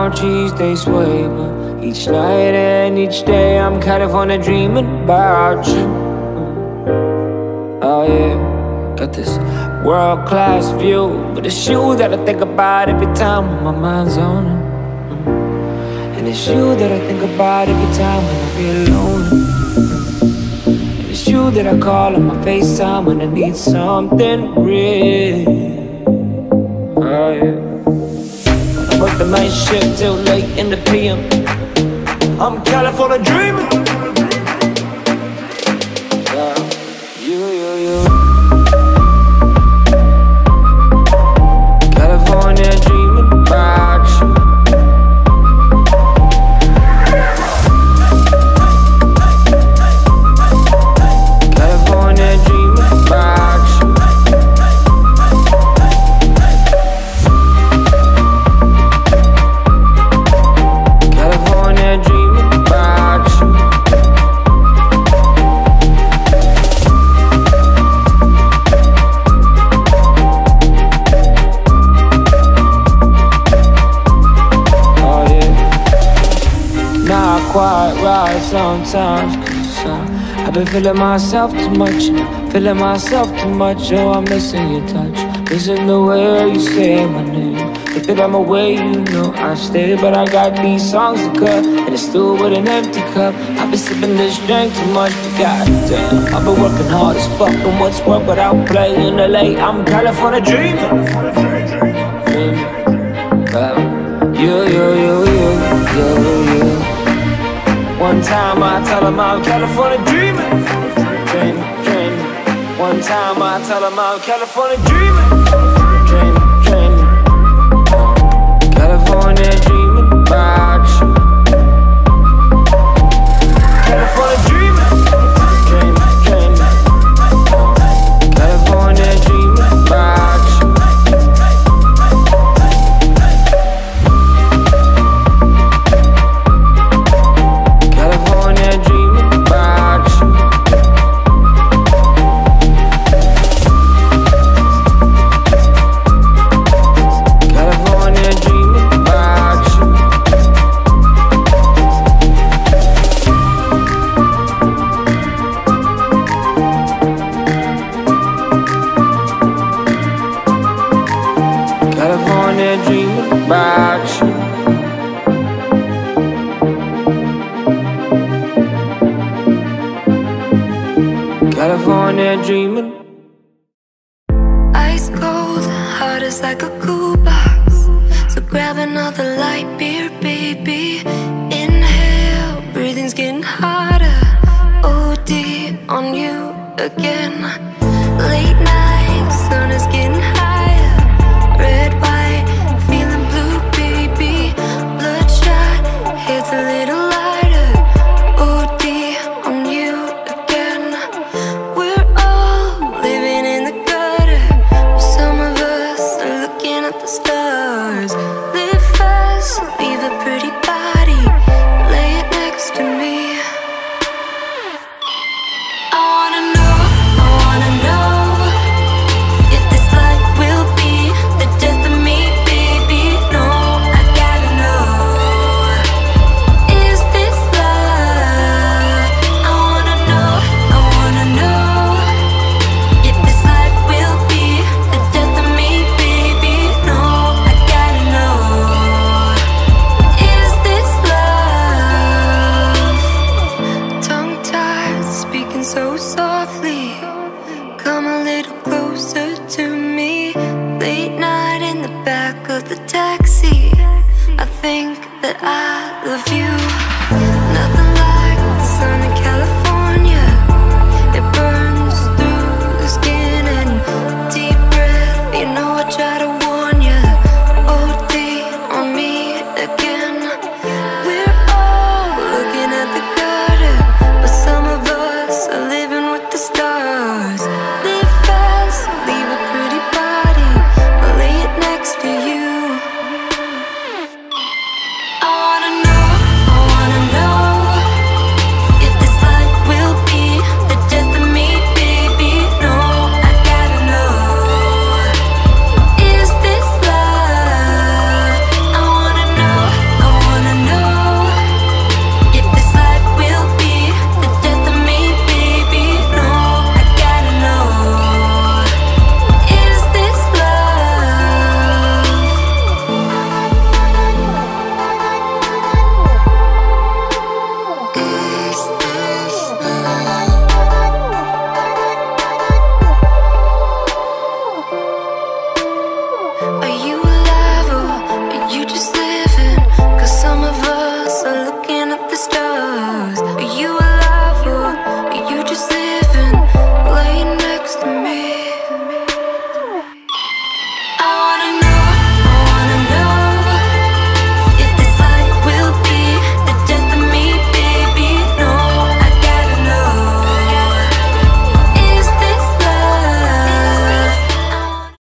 on cheese, they sway. But each night and each day, I'm California dreaming about you. Oh yeah, got this world class view, but it's you that I think about every time my mind's on it. And it's you that I think about every time when I feel lonely. And it's you that I call on my FaceTime when I need something real. Oh yeah. Work the night shift till late in the PM. I'm California dreaming. Sometimes, cause uh, I've been feeling myself too much, feeling myself too much. Oh, I'm missing your touch, missing the way you say my name. Look that I'm away, you know I stay, but I got these songs to cut, and it's still with an empty cup. I've been sipping this drink too much, but goddamn, I've been working hard as fuck, and what's work without playing the late? I'm California dreaming. Dreaming. Well, you, you, you, One time I tell them I'm California dreaming, dreaming, dreaming. One time I tell them I'm California dreaming, California dreaming about you. California dreaming. Ice cold, heart is like a cool box. So grab another light beer, baby. Inhale, breathing's getting harder. OD on you again. Late night, a little lighter. Oh OD on you again. We're all living in the gutter. Some of us are looking at the stars. of the taxi. I think that I love you. Nothing Oh.